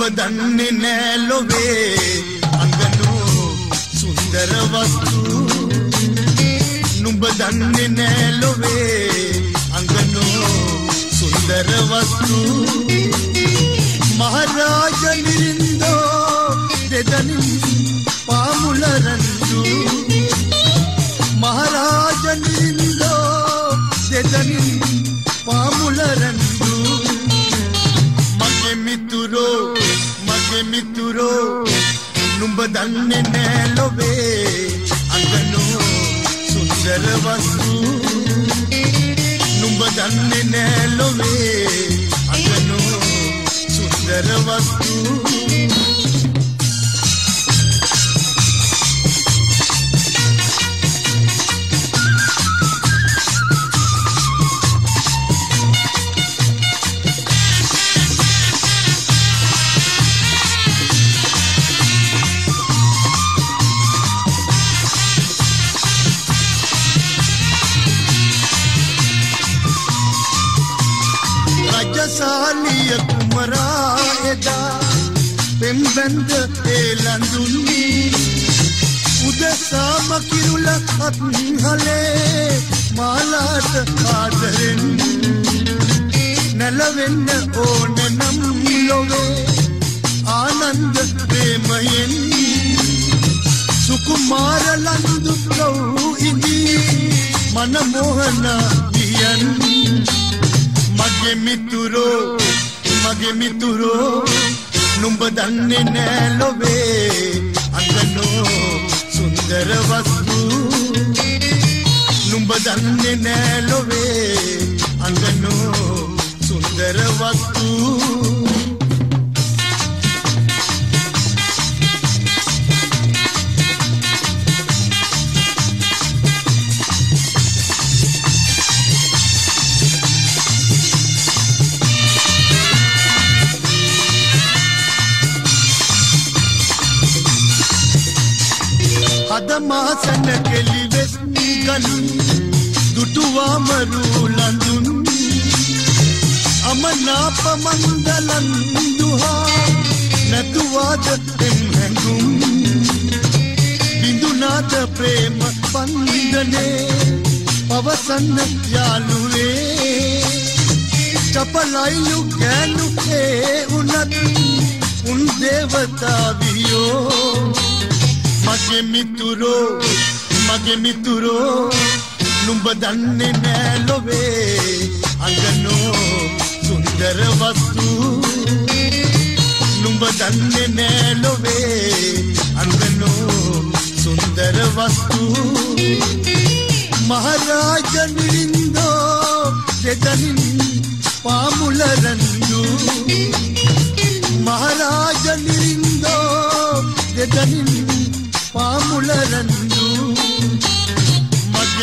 ಅಂಬದನ್ನಿ ನೆಲುವೆ ಅಂಗನು ಸುಂದರ ವಸ್ತು ನುಂಬದನ್ನಿ ನೆಲುವೆ ಅಂಗನು ಸುಂದರ ವಸ್ತು ಮಹಾರಾಜನಿರಿಂದೋ ದೆದನಿ ಪಾಮುಲರಂದು ಮಹಾರಾಜನಿರಿಂದೋ ದೆದನಿ මගේ මිතුරෝ නුඹ දන්නේ නෑ ලොවේ. අඟනෝ සුන්දර වස්තු. නුඹ දන්නේ නෑ ලොවේ. අඟනෝ සුන්දර වස්තු. රජසාලිය කුමරා එදා පෙම්බැන්ද ඒලඳුන්නි උදෙසාම කිරුල අත්හලේ මාලාට ආදරෙන් නැලවෙන්න ඕන නම් ලොවේ ආනන්ද ප්‍රේමයෙන්. සුකුමාරලන්දු ලොව් ඉදී මනමෝහන වියන් මගේ මිතුරෝ මගේ මිතුරෝ නුඹ දන්නේ නෑ ලොවේ අඟනෝ සුන්දර වස්තු. නුඹ දන්නේ නෑ ලොවේ අඟනෝ සුන්දර වස්තු. හදමාසන කෙලිවෙස් ගනු දුටුවාමරු ලඳුන්. අමනාප මන්දලන් දුහා නැතුවාද එම් හැඟුම්. බිඳුනාද ප්‍රේම පන්දනේ පවසන්න යාළුවේ. චපලයිලු ගෑනු ඒ උනත් උන් දේවතාවියෝ. මගේ මිතුරෝ මගේ මිතුරෝ නුඹ දන්නේ නෑ ලොවේ. අඟනෝ සුන්දර වස්තු. නුඹ දන්නේ නෑ ලොවේ. අඟනෝ සුන්දර වස්තු. මහරාජ නිරින්දෝ දෙදනින් පාමුලරන්දු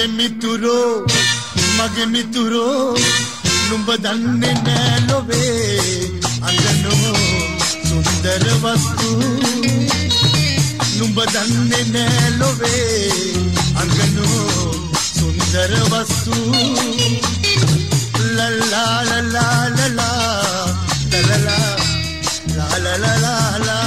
මගේ මිතුරෝ මගේ මිතුරෝ නුඹ දන්නේ නෑ ලොවේ අඳනෝ සුන්දර වස්තු නුඹ දන්නේ නෑ ලොවේ අඳනෝ සුන්දර වස්තු ලල්ලා ලල්ලා ලල්ලා ලල්ලා ලා ලා ලා ලා